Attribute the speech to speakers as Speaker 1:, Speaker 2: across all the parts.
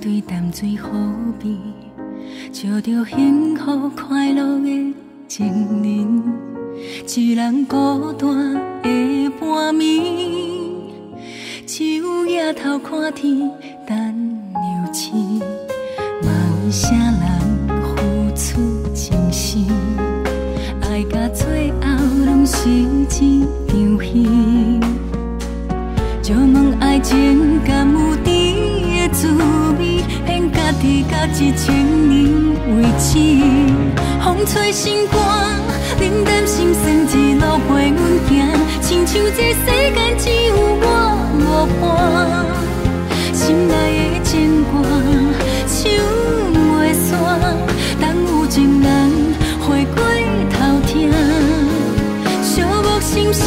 Speaker 1: 对淡水好味，笑着幸福快乐的情人，一人孤单的半暝，只有夜头看天等流星，嘛有啥人付出真心，爱到最后拢是一场戏，借问爱情敢有甜的滋味，骗家己甲一千年为止，风吹心肝，冷淡心酸一路陪阮行，亲像这世间只有我无伴，心内的牵挂唱袂煞，等有情人回过头听，寂寞心声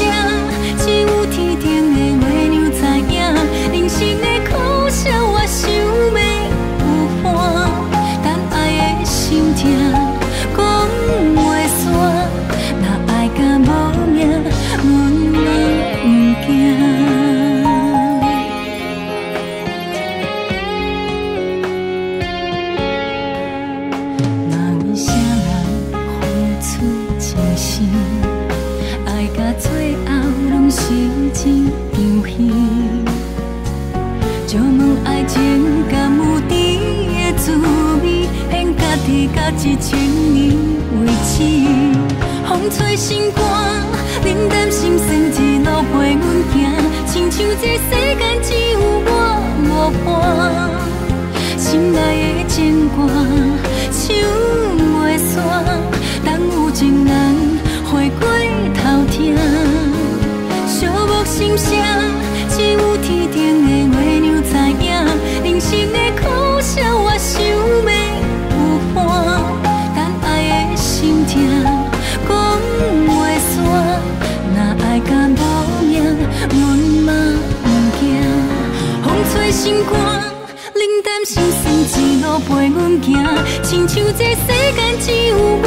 Speaker 1: 拢是一场戏。借问爱情敢有甜的滋味，骗家己甲一千年为止。风吹心肝，冷淡心酸一路陪阮行，亲像这世我想要有伴，但爱的心痛讲袂煞，若爱敢无影，阮嘛毋惊，风吹心肝。冷淡心酸一路陪阮行，亲像这世间只有我